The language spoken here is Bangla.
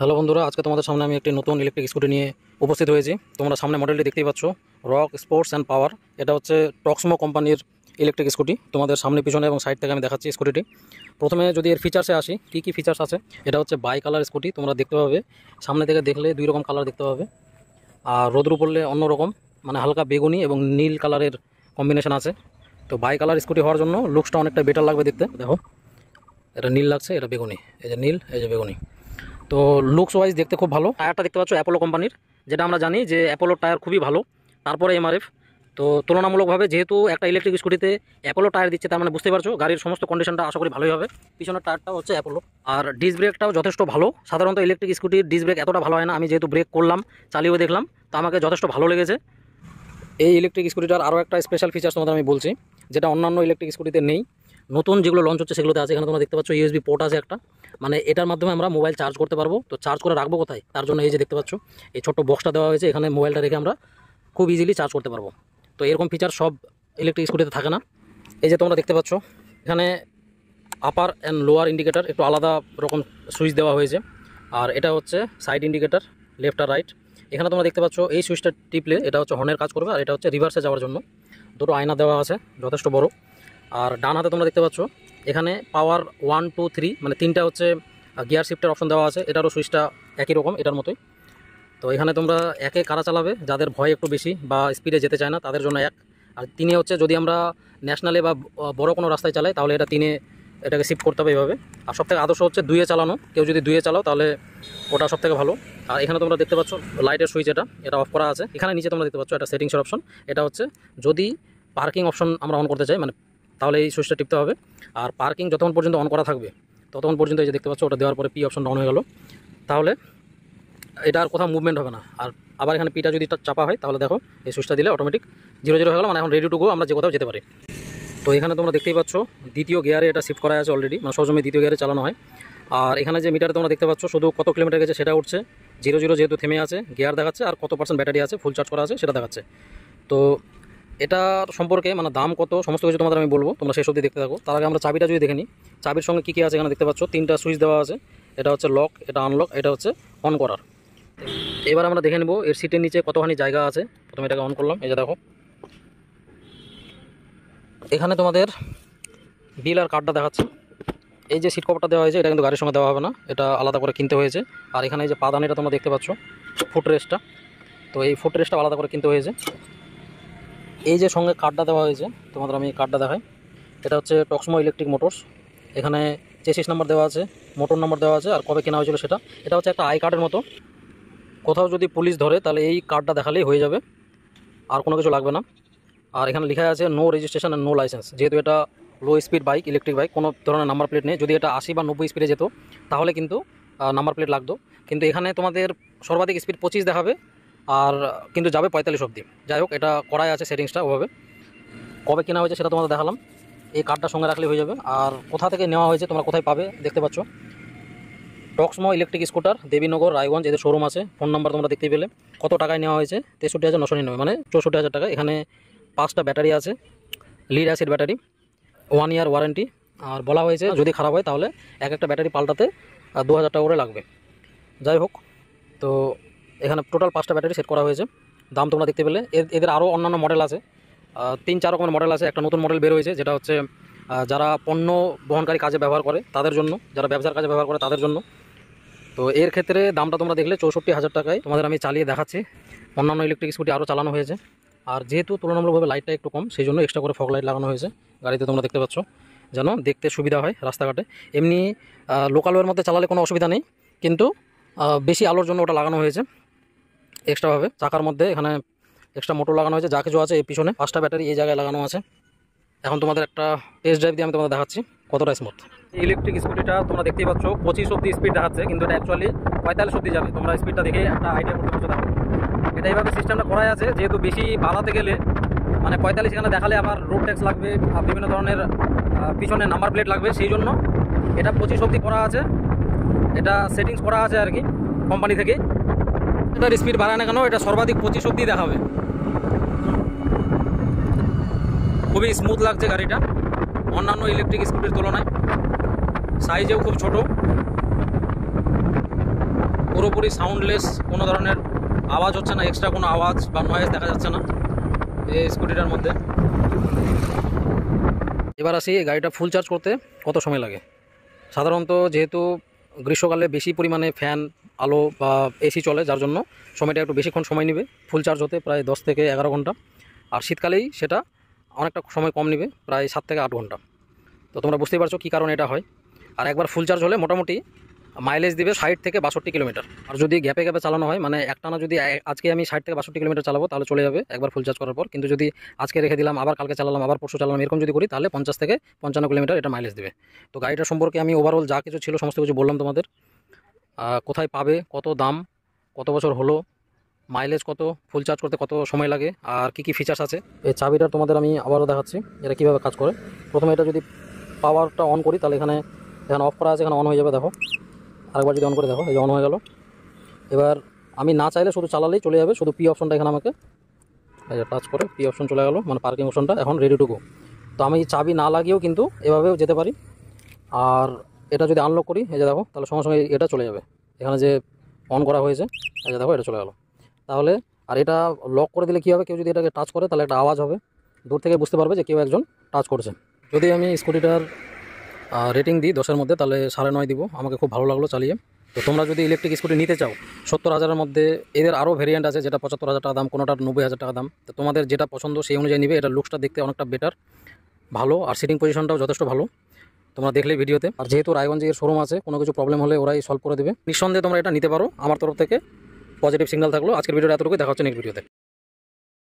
হ্যালো বন্ধুরা, আজকে তোমাদের সামনে আমি একটি নতুন ইলেকট্রিক স্কুটি নিয়ে উপস্থিত হয়েছি। তোমরা সামনে মডেলটি দেখতেই পাচ্ছ রক স্পোর্টস অ্যান্ড পাওয়ার এটা হচ্ছে টক্সমো কোম্পানির ইলেকট্রিক স্কুটি তোমাদের সামনে, পিছনে এবং সাইড থেকে আমি দেখাচ্ছি স্কুটিটি প্রথমে যদি এর ফিচার্সে আসি, কী কী ফিচার্স আছে? এটা হচ্ছে বাই কালার স্কুটি তোমরা দেখতে পাবে। সামনে থেকে দেখলে দুই রকম কালার দেখতে পাবে। আর রোদ্রু পড়লে অন্য রকম মানে হালকা বেগুনি এবং নীল কালারের কম্বিনেশন আছে। তো বাই কালার স্কুটি হওয়ার জন্য লুকসটা অনেকটা বেটার লাগবে দেখতে। দেখো, এটা নীল লাগছে, এটা বেগুনি। এই যে নীল, এই যে বেগুনি। তো লুকস ওয়াইজ দেখতে খুব ভালো। টায়ারটা দেখতে পাচ্ছ অ্যাপোলো কোম্পানির, যেটা আমরা জানি যে অ্যাপোলোর টায়ার খুবই ভালো, তারপরে এমআরএফ তো তুলনামূলকভাবে যেহেতু একটা ইলেকট্রিক স্কুটিতে অ্যাপোলো টায়ার দিচ্ছে, তার মানে বুঝতে পারছ, গাড়ির সমস্ত কন্ডিশনটা আশা করি ভালোই হবে। পিছনের টায়ারটাও হচ্ছে অ্যাপোলো আর ডিস ব্রেকটাও যথেষ্ট ভালো। সাধারণত ইলেকট্রিক স্কুটির ডিস ব্রেক এতটা ভালো হয় না, আমি যেহেতু ব্রেক করলাম, চালিয়েও দেখলাম, তো আমাকে যথেষ্ট ভালো লেগেছে। এই ইলেকট্রিক স্কুটিটার আরও একটা স্পেশাল ফিচার্স তোমাদের আমি বলছি, যেটা অন্যান্য ইলেকট্রিক স্কুটিতে নেই। নতুন যেগুলো লঞ্চ হচ্ছে সেগুলোতে আছে। এখানে তোমরা দেখতে পাচ্ছ ইউএসবি পোর্ট আছে একটা। মানে এটার মাধ্যমে আমরা মোবাইল চার্জ করতে পারব। তো চার্জ করে রাখব কোথায়? তার জন্য এই যে দেখতে পাচ্ছ, এই ছোট্ট বক্সটা দেওয়া হয়েছে। এখানে মোবাইলটা রেখে আমরা খুব ইজিলি চার্জ করতে পারব। তো এরকম ফিচার সব ইলেকট্রিক স্কুটিতে থাকে না। এই যে তোমরা দেখতে পাচ্ছ, এখানে আপার অ্যান্ড লোয়ার ইন্ডিকেটার একটু আলাদা রকম সুইচ দেওয়া হয়েছে। আর এটা হচ্ছে সাইড ইন্ডিকেটার লেফট আর রাইট এখানে তোমরা দেখতে পাচ্ছ, এই সুইচটা টিপলে এটা হচ্ছে হর্নের কাজ করবে। আর এটা হচ্ছে রিভার্সে যাওয়ার জন্য। দুটো আয়না দেওয়া আছে, যথেষ্ট বড়। আর ডান হাতে তোমরা দেখতে পাচ্ছ, এখানে পাওয়ার ওয়ান টু থ্রি মানে তিনটা হচ্ছে গিয়ার শিফটের অপশন দেওয়া আছে, এটারও সুইচটা একই রকম, এটার মতোই। তো এখানে তোমরা একে কারা চালাবে, যাদের ভয় একটু বেশি বা স্পিডে যেতে চায় না, তাদের জন্য এক। আর তিনে হচ্ছে, যদি আমরা ন্যাশনালে বা বড় কোনো রাস্তায় চালাই, তাহলে এটা তিনে, এটাকে শিফট করতে হবে এইভাবে আর সবথেকে আদর্শ হচ্ছে দুয়ে চালানো, কেউ যদি দুয়ে চালাও, তাহলে ওটা সবথেকে ভালো। আর এখানে তোমরা দেখতে পাচ্ছ লাইটের সুইচ এটা এটা অফ করা আছে। এখানে নিচে তোমরা দেখতে পাচ্ছ, এটা সেটিংসের অপশন এটা হচ্ছে, যদি পার্কিং অপশন আমরা অন করতে চাই মানে তাহলে এই সুইচটা টিপতে হবে। আর পার্কিং যতক্ষণ পর্যন্ত অন করা থাকবে, ততক্ষণ পর্যন্ত এই যে দেখতে পাচ্ছ ওটা দেওয়ার পরে পি অপশনটা অন হয়ে গেল। তাহলে এটা আর কোথাও মুভমেন্ট হবে না। আর আবার এখানে পিটা যদি চাপা হয়, তাহলে দেখো এই সুইচটা দিলে অটোমেটিক জিরো জিরো হয়ে গেল মানে এখন রেডি টু গো আমরা যে কোথাও যেতে পারি। তো এখানে তোমরা দেখতেই পাচ্ছ, দ্বিতীয় গিয়ারে এটা শিফট করা আছে অলরেডি মানে সবসময় দ্বিতীয় গিয়ারে চালানো হয়। আর এখানে যে মিটারে তোমরা দেখতে পাচ্ছ, শুধু কত কিলোমিটার গেছে সেটা উঠছে। জিরো জিরো যেহেতু থেমে আছে গিয়ার দেখাচ্ছে, আর কত পার্সেন্ট ব্যাটারি আছে ফুল চার্জ করা আছে, সেটা দেখাচ্ছে। তো এটার সম্পর্কে মানে দাম কত, সমস্ত কিছু তোমাদের আমি বলব। তোমরা শেষ অবধি দেখতে থাকো। তার আগে আমরা চাবিটা যদি দেখে নিই। চাবির সঙ্গে কী কী আছে এখানে দেখতে পাচ্ছ? তিনটা সুইচ দেওয়া আছে। এটা হচ্ছে লক এটা আনলক এটা হচ্ছে অন করার। এবার আমরা দেখে নেব, এর সিটের নিচে কতখানি জায়গা আছে। প্রথমে এটাকে অন করলাম, এই যে দেখো। এখানে তোমাদের বিল আর কার্ডটা দেখাচ্ছে। এই যে সিট কভারটা দেওয়া হয়েছে, এটা কিন্তু গাড়ির সঙ্গে দেওয়া হবে না। এটা আলাদা করে কিনতে হয়েছে। আর এখানে এই যে পাদানিটা তোমরা দেখতে পাচ্ছ ফুট রেস্টটা তো এই ফুট রেস্টটা আলাদা করে কিনতে হয়েছে। এই যে সঙ্গে কার্ডটা দেওয়া হয়েছে, তোমাদের আমি কার্ডটা দেখাই। এটা হচ্ছে টক্সমো ইলেকট্রিক মোটরস। এখানে চেসিস নাম্বার দেওয়া আছে, মোটর নাম্বার দেওয়া আছে, আর কবে কেনা হয়েছিল সেটা। এটা হচ্ছে একটা আই কার্ডের মতো। কোথাও যদি পুলিশ ধরে, তাহলে এই কার্ডটা দেখালেই হয়ে যাবে। আর কোনো কিছু লাগবে না। আর এখানে লেখা আছে, no registration and no licence যেহেতু এটা low speed bike electric bike কোনো ধরনের নাম্বার প্লেট নেই। যদি এটা আশি বা নব্বই স্পিডে যেত, তাহলে কিন্তু নাম্বার প্লেট লাগতো। কিন্তু এখানে তোমাদের সর্বাধিক স্পিড পঁচিশ দেখাবে। আর কিন্তু যাবে পঁয়তাল্লিশ অবধি। যাই হোক, এটা করাই আছে সেটিংসটা ওভাবে। কবে কেনা হয়েছে সেটা তোমাদের দেখালাম। এই কার্ডটা সঙ্গে রাখলে হয়ে যাবে। আর কোথা থেকে নেওয়া হয়েছে তোমরা কোথায় পাবে দেখতে পাচ্ছ। টক্সমো ইলেকট্রিক স্কুটার দেবীনগর রায়গঞ্জ এদের শোরুম আছে। ফোন নাম্বার তোমরা দেখতে পেলে। কত টাকায় নেওয়া হয়েছে? তেষট্টি হাজার নশো নিরানব্বই মানে চৌষট্টি হাজার টাকা। এখানে পাঁচটা ব্যাটারি আছে। Lead acid battery one year warranty আর বলা হয়েছে, যদি খারাপ হয় তাহলে এক একটা ব্যাটারি পাল্টাতে দু হাজার টাকা করে লাগবে। যাই হোক, তো এখানে টোটাল পাঁচটা ব্যাটারি সেট করা হয়েছে। দাম তোমরা দেখতে পেলে। এদের আরও অন্যান্য মডেল আছে। তিন, চার রকমের মডেল আছে। একটা নতুন মডেল বের হয়েছে, যেটা হচ্ছে যারা পণ্য বহনকারী কাজে ব্যবহার করে, তাদের জন্য, যারা ব্যবসার কাজে ব্যবহার করে, তাদের জন্য। তো এর ক্ষেত্রে দামটা তোমরা দেখলে চৌষট্টি হাজার টাকায়। তোমাদের আমি চালিয়ে দেখাচ্ছি। অন্যান্য ইলেকট্রিক স্কুটি আরও চালানো হয়েছে। আর যেহেতু তুলনামূলকভাবে লাইটটা একটু কম, সেই জন্য এক্সট্রা করে ফগ লাইট লাগানো হয়েছে। গাড়িতে তোমরা দেখতে পাচ্ছ, যেন দেখতে সুবিধা হয় রাস্তাঘাটে। এমনি লোকাল ওয়ের মধ্যে চালালে কোনো অসুবিধা নেই। কিন্তু বেশি আলোর জন্য ওটা লাগানো হয়েছে। এক্সট্রাভাবে চাকার মধ্যে এখানে এক্সট্রা মোটর লাগানো হয়েছে, যা কিছু আছে এই পিছনে। পাঁচটা ব্যাটারি এই জায়গায় লাগানো আছে। এখন তোমাদের একটা টেস্ট ড্রাইভ দিয়ে আমি তোমাদের দেখাচ্ছি, কতটা স্মুথ ইলেকট্রিক স্কুটিটা তোমরা দেখতেই পাচ্ছ, পঁচিশ অব্দি স্পিড দেখাচ্ছে, কিন্তু এটা অ্যাকচুয়ালি পঁয়তাল্লিশ অব্দি যাবে। তোমরা স্পিডটা দেখে একটা আইডিয়া করতে পারছ, দেখো। এটা এইভাবে সিস্টেমটা করাই আছে, যেহেতু বেশি বাড়াতে গেলে মানে পঁয়তাল্লিশ এখানে দেখালে আবার রোড ট্যাক্স লাগবে আর বিভিন্ন ধরনের পিছনে নাম্বার প্লেট লাগবে, সেই জন্য এটা পঁচিশ অব্দি করা আছে। এটা সেটিংস করা আছে আর কি কোম্পানি থেকে। এটার স্পিড বাড়ায় না কেন, এটা সর্বাধিক পঁচিশ অব্দি দেখাবে। খুবই স্মুথ লাগছে গাড়িটা। অন্যান্য ইলেকট্রিক স্কুটির তুলনায়। সাইজেও খুব ছোট। পুরোপুরি সাউন্ডলেস কোনো ধরনের আওয়াজ হচ্ছে না এক্সট্রা কোনো আওয়াজ বা নয়েজ দেখা যাচ্ছে না এই স্কুটিটার মধ্যে। এবার আসি এই গাড়িটা ফুল চার্জ করতে, কত সময় লাগে? সাধারণত যেহেতু গ্রীষ্মকালে বেশি পরিমাণে ফ্যান আলো বা এসি চলে, যার জন্য সময়টা একটু বেশিক্ষণ সময় নেবে। ফুল চার্জ হতে প্রায় দশ থেকে এগারো ঘণ্টা। আর শীতকালেই সেটা অনেকটা সময় কম নেবে, প্রায় সাত থেকে আট ঘণ্টা। তো তোমরা বুঝতেই পারছ কী কারণে এটা হয়। আর একবার ফুল চার্জ হলে মোটামুটি মাইলেজ দিবে ষাট থেকে বাষট্টি কিলোমিটার। আর যদি গ্যাপে গ্যাপে চালানো হয় মানে একটানা যদি আজকে আমি ষাট থেকে বাষট্টি কিলোমিটার চালাবো, তাহলে চলে যাবে একবার ফুল চার্জ করার পর। কিন্তু যদি আজকে রেখে দিলাম, আবার কালকে চালালাম, আবার পরশু চালালাম, এরকম যদি করি, তাহলে পঞ্চাশ থেকে পঞ্চান্ন কিলোমিটার এটা মাইলেজ দেবে। তো গাড়িটা সম্পর্কে আমি ওভারঅল যা কিছু ছিল, সমস্ত কিছু বললাম তোমাদের। কোথায় পাবে, কত দাম, কত বছর হলো মাইলেজ কত ফুল চার্জ করতে কত সময় লাগে, আর কি কি ফিচার্স আছে, এই চাবিটা তোমাদের আমি আবারও দেখাচ্ছি, এটা কীভাবে কাজ করে। প্রথমে এটা যদি পাওয়ারটা অন করি, তাহলে এখানে এখানে অফ করা আছে, এখানে অন হয়ে যাবে, দেখো। আরেকবার যদি অন করে দেখো, এই যে অন হয়ে গেল। এবার আমি না চাইলে শুধু চালালেই চলে যাবে, শুধু পি অপশনটা এখানে আমাকে টাচ করে পি অপশন চলে গেল মানে পার্কিং অপশনটা এখন রেডি টু গো তো আমি চাবি না লাগিয়েও কিন্তু এভাবেও যেতে পারি, আর এটা যদি আনলক করি, এই যে দেখো, তাহলে সঙ্গে সঙ্গে এটা চলে যাবে। এখানে যে অন করা হয়েছে, এই যে দেখো, এটা চলে গেলো। তাহলে, আর এটা লক করে দিলে কী হবে? কেউ যদি এটাকে টাচ করে, তাহলে একটা আওয়াজ হবে। দূর থেকে বুঝতে পারবে যে কেউ একজন টাচ করছে। যদি আমি স্কুটিটার রেটিং দিই দশের মধ্যে, তাহলে সাড়ে নয় দিব। আমাকে খুব ভালো লাগল চালিয়ে। তো তোমরা যদি ইলেকট্রিক স্কুটি নিতে চাও, সত্তর হাজারের মধ্যে এদের আরও ভেরিয়েন্ট আছে, যেটা পঁচাত্তর হাজার টাকা দাম, কোনোটার নব্বই হাজার টাকা দাম। তো তোমাদের যেটা পছন্দ, সেই অনুযায়ী নিবে। এটা লুকসটা দেখতে অনেকটা বেটার ভালো, আর সিটিং পজিশনটাও যথেষ্ট ভালো। তোমরা দেখলে ভিডিওতে। আর যেহেতু রায়গঞ্জে এর শোরুম আছে, কোনো কিছু প্রবলেম হলে ওরাই সলভ করে দেবে। নিঃসন্দেহে তোমরা এটা নিতে পারো। আমার তরফ থেকে পজিটিভ সিগনাল থাকল। আজকের ভিডিওটা এতটুকু দেখা হচ্ছে নেক্সট ভিডিওতে